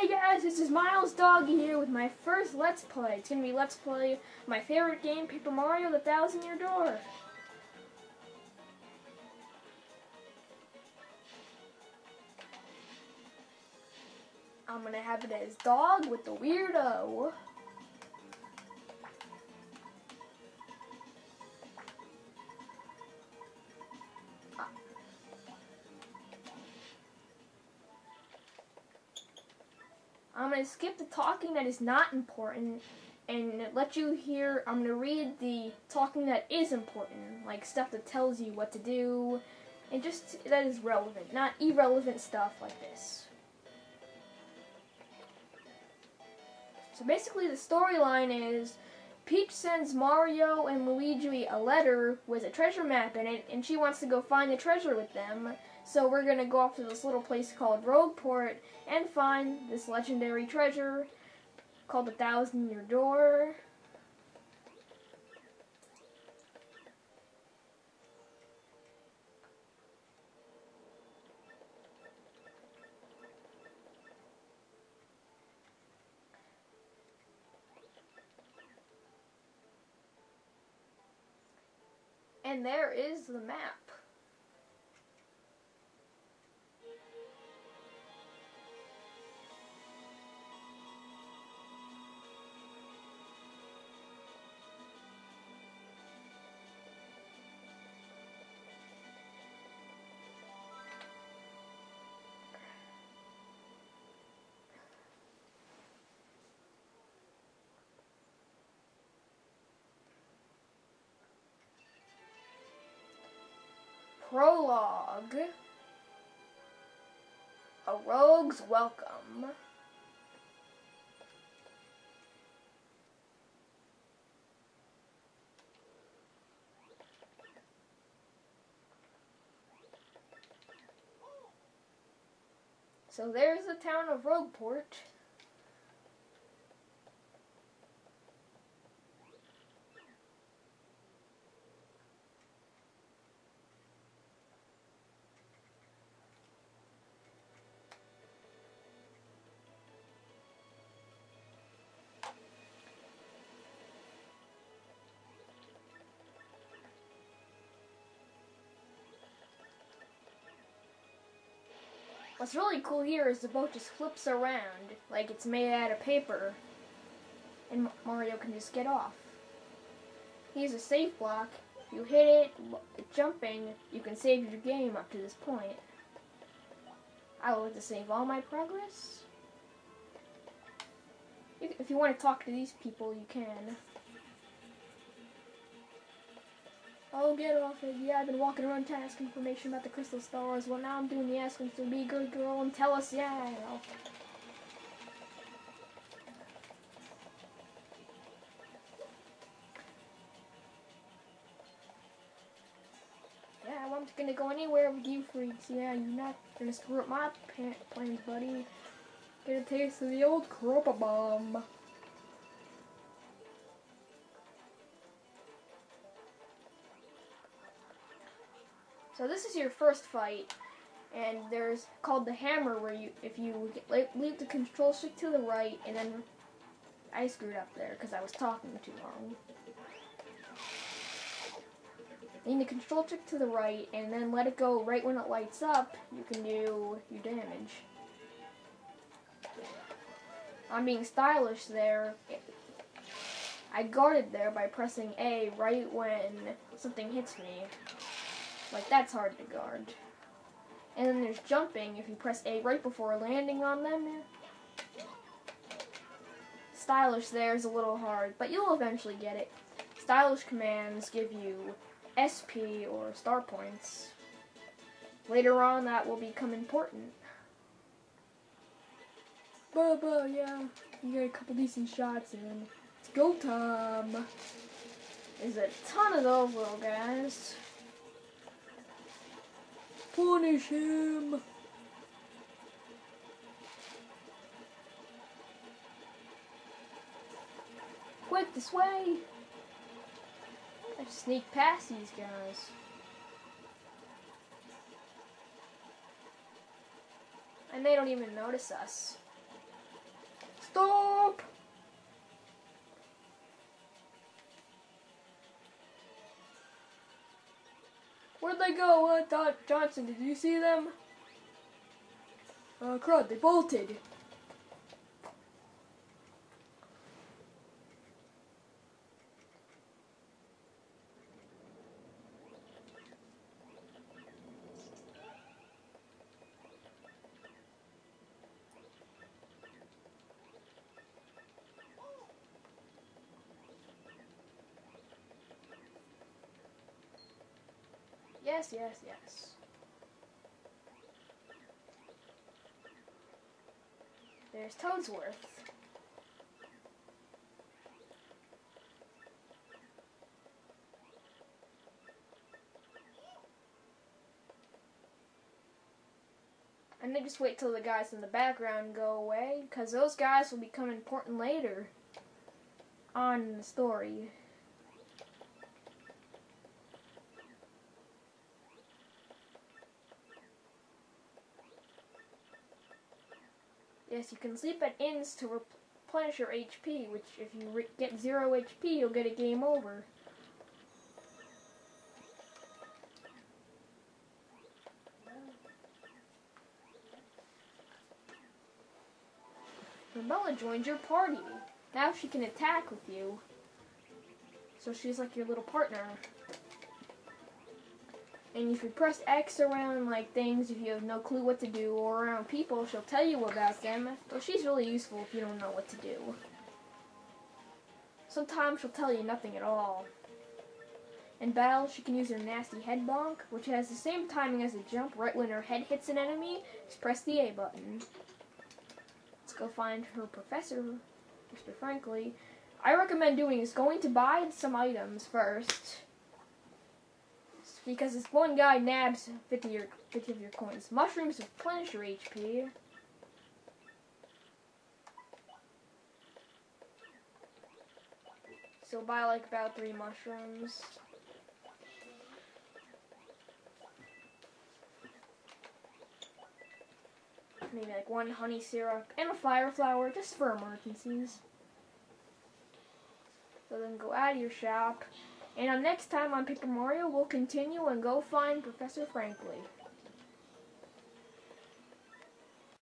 Hey guys, this is Miles Doggy here with my first Let's Play. It's gonna be Let's Play my favorite game, Paper Mario: The Thousand Year Door. I'm gonna have it as Dog with the Weirdo. I'm going to skip the talking that is not important and let you hear. I'm going to read the talking that is important, like stuff that tells you what to do, and just that is relevant, not irrelevant stuff like this. So basically, the storyline is Peach sends Mario and Luigi a letter with a treasure map in it, and she wants to go find the treasure with them. So we're to go off to this little place called Rogueport and find this legendary treasure called the Thousand Year Door. And there is the map. Prologue A Rogue's Welcome. So there's the town of Rogueport. What's really cool here is the boat just flips around like it's made out of paper and Mario can just get off. Here's a save block. If you hit it, jumping, you can save your game up to this point. I like to save all my progress. If you want to talk to these people, you can. Oh, get off it. Yeah, I've been walking around trying to ask information about the crystal stars. Well, now I'm doing the asking, so be a good girl and tell us, yeah. Yeah, I'm gonna go anywhere with you freaks. Yeah, you're not gonna screw up my plans, buddy. Get a taste of the old Koopa Bomb. So this is your first fight, and there's called the hammer where you, if you leave the control stick to the right, and then I screwed up there because I was talking too long. Leave the control stick to the right, and then let it go right when it lights up, you can do your damage. I'm being stylish there. I guarded there by pressing A right when something hits me. Like, that's hard to guard. And then there's jumping. If you press A right before landing on them, stylish there is a little hard, but you'll eventually get it. Stylish commands give you SP or star points. Later on, that will become important. Bubba, yeah, you get a couple decent shots in. It's go time. There's a ton of those little guys. Punish him! Quick, this way! I sneak past these guys. And they don't even notice us. Stop! Where'd they go? Uh, Johnson, did you see them? Uh, crud, they bolted. Yes, yes, yes. There's Toadsworth. And then just wait till the guys in the background go away, because those guys will become important later on in the story. Yes, you can sleep at inns to replenish your HP, which if you get zero HP, you'll get a game over. Goombella joins your party. Now she can attack with you. So she's like your little partner. And if you press X around like things, if you have no clue what to do, or around people, she'll tell you about them. So she's really useful if you don't know what to do. Sometimes she'll tell you nothing at all. In battle, she can use her nasty head bonk, which has the same timing as a jump. Right when her head hits an enemy, just press the A button. Let's go find her professor, Mr. Frankly. I recommend doing is going to buy some items first because this one guy nabs 50, your, 50 of your coins. Mushrooms replenish your HP. So buy like about three mushrooms. Maybe like one honey syrup and a fire flower just for emergencies. So then go out of your shop and on next time on Paper Mario, we'll continue and go find Professor Frankly.